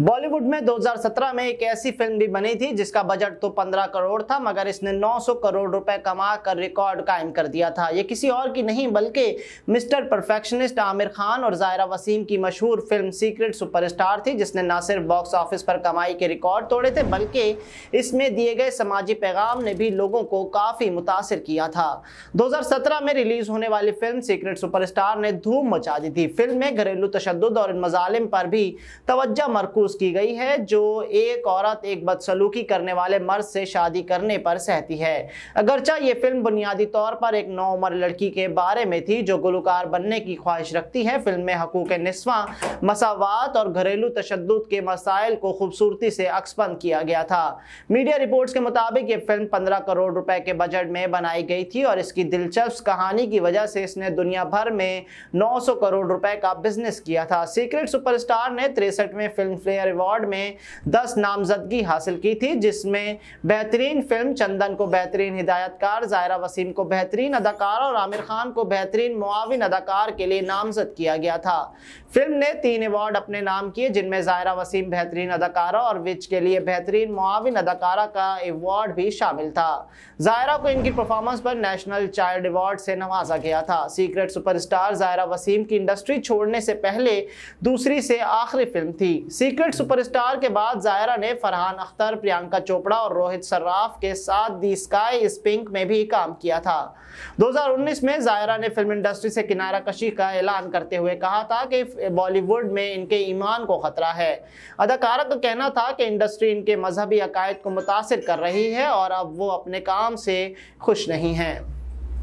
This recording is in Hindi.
बॉलीवुड में 2017 में एक ऐसी फ़िल्म भी बनी थी जिसका बजट तो 15 करोड़ था, मगर इसने 900 करोड़ रुपए कमा कर रिकॉर्ड कायम कर दिया था। ये किसी और की नहीं, बल्कि मिस्टर परफेक्शनिस्ट आमिर खान और जायरा वसीम की मशहूर फ़िल्म सीक्रेट सुपरस्टार थी, जिसने न सिर्फ़ बॉक्स ऑफ़िस पर कमाई के रिकॉर्ड तोड़े थे, बल्कि इसमें दिए गए समाजी पैगाम ने भी लोगों को काफ़ी मुतासर किया था। दो हज़ार सत्रह में रिलीज़ होने वाली फ़िल्म सीक्रेट सुपरस्टार ने धूम मचा दी थी। फ़िल्म में घरेलू तशद और मजालिम पर भी तवज्जा मरकूज महसूस की गई है, जो एक औरत एक बदसलूकी करने वाले मर्द से शादी करने पर सहती है। अगरचा ये फ़िल्म बुनियादी तौर पर एक नौ उम्र लड़की के बारे में थी, जो गुलकार बनने की ख्वाहिश रखती है। फ़िल्म में हकूक नस्वा, मसावत और घरेलू तशद के मसाइल को खूबसूरती से अक्सपन किया गया था। मीडिया रिपोर्ट्स के मुताबिक ये फ़िल्म पंद्रह करोड़ रुपए के बजट में बनाई गई थी और इसकी दिलचस्प कहानी की वजह से इसने दुनिया भर में 900 करोड़ रुपए का बिज़नेस किया था। सीक्रेट सुपरस्टार ने तिरसठवें फ़िल्म अवार्ड में 10 नामजदगी हासिल की थी, जिसमें बेहतरीन फ़िल्म चंदन को बेहतरीन हिदायतकार, जायरा वसीम को बेहतरीन अदाकार और आमिर खान को बेहतरीन मुआविन अदाकार के लिए नामजद किया गया था। फ़िल्म ने तीन अवार्ड अपने नाम किए, जिनमें जायरा वसीम बेहतरीन अदाकारा और विच के लिए बेहतरीन मुआविन अदाकारा का अवार्ड भी शामिल था। जायरा को इनकी परफॉर्मेंस पर नेशनल चाइल्ड अवार्ड से नवाजा गया था। सीक्रेट सुपरस्टार जायरा वसीम की इंडस्ट्री छोड़ने से पहले दूसरी से आखिरी फ़िल्म थी। सीक्रेट बॉलीवुड सुपरस्टार के बाद जायरा ने फरहान अख्तर, प्रियंका चोपड़ा और रोहित सर्राफ के साथ दी स्काई स्पिंक में भी काम किया था। 2019 में जायरा ने फ़िल्म इंडस्ट्री से किनारा कशी का ऐलान करते हुए कहा था कि बॉलीवुड में इनके ईमान को खतरा है। अदाकारा का कहना था कि इंडस्ट्री इनके मजहबी अकायद को मुतासर कर रही है और अब वो अपने काम से खुश नहीं है।